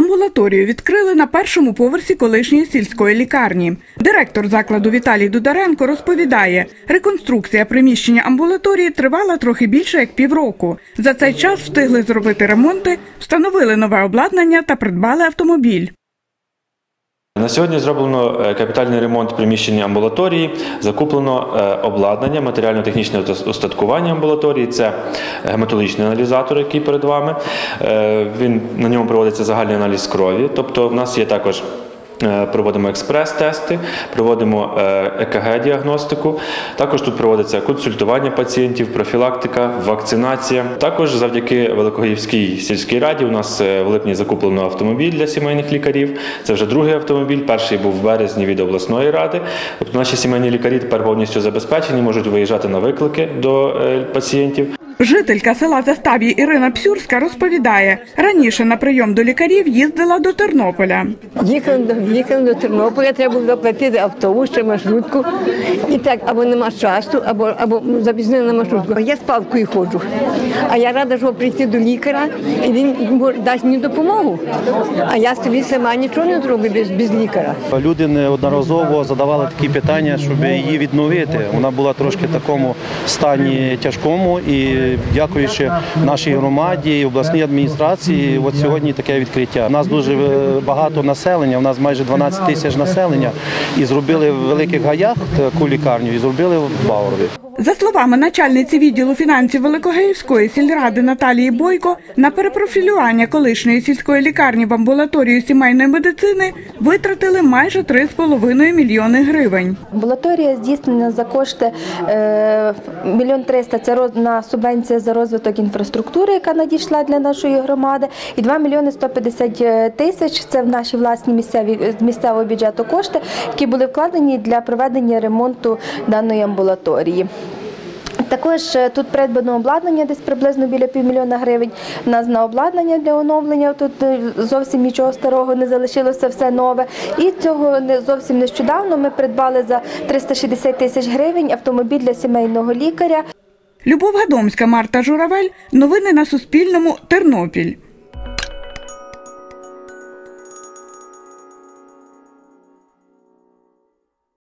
Амбулаторію відкрили на першому поверсі колишньої сільської лікарні. Директор закладу Віталій Дударенко розповідає, реконструкція приміщення амбулаторії тривала трохи більше як півроку. За цей час встигли зробити ремонти, встановили нове обладнання та придбали автомобіль. На сьогодні зроблено е, капітальний ремонт приміщення амбулаторії, закуплено е, обладнання, матеріально-технічне устаткування амбулаторії. Це гематологічний аналізатор, який перед вами. Е, Він на ньому проводиться загальний аналіз крові. Тобто, в нас є також. Е, Проводимо експрес-тести, проводимо ЕКГ-діагностику. Також тут проводиться консультування пацієнтів, профілактика, вакцинація. Також завдяки Великогірській сільській раді у нас е, в липні закуплено автомобіль для сімейних лікарів. Це вже другий автомобіль. Перший був в березні від обласної ради. Тобто наші сімейні лікарі тепер повністю забезпечені, можуть виїжджати на виклики до е, пацієнтів. Жителька села Застав'ї Ірина Псюрська розповідає, раніше на прийом до лікарів їздила до Тернополя. Їхали до, їхали до Тернополя, треба було заплатити автобус чи маршрутку. І так, або нема часу, або, або запізнили на маршрутку. Я з палкою ходжу. А я рада, що прийти до лікаря, і він дасть мені допомогу. А я собі сама нічого не зроблю без, без лікаря. Люди неодноразово задавали такі питання, щоб її відновити. Вона була трошки в такому стані тяжкому і дякуючи нашій громаді обласній адміністрації, от сьогодні таке відкриття. У нас дуже е, багато населення, у нас майже 12 тисяч населення, і зробили в великих гаях таку лікарню, і зробили в Баурові. За словами начальниці відділу фінансів Великогеївської сільради Наталії Бойко, на перепрофілювання колишньої сільської лікарні в амбулаторію сімейної медицини витратили майже 3,5 мільйони гривень. Амбулаторія здійснена за кошти е, мільйон триста. Це роз- на субвенція за розвиток інфраструктури, яка надійшла для нашої громади, і 2 мільйони 150 тисяч. Це в наші власні місцеві з місцевого бюджету кошти, які були вкладені для проведення ремонту даної амбулаторії. Також е, тут придбано обладнання десь приблизно біля півмільйона гривень. У нас на обладнання для оновлення тут е, зовсім нічого старого не залишилося, все нове. І цього не зовсім нещодавно ми придбали за 360 тисяч гривень автомобіль для сімейного лікаря. Любов Гадомська, Марта Журавель. Новини на Суспільному. Тернопіль.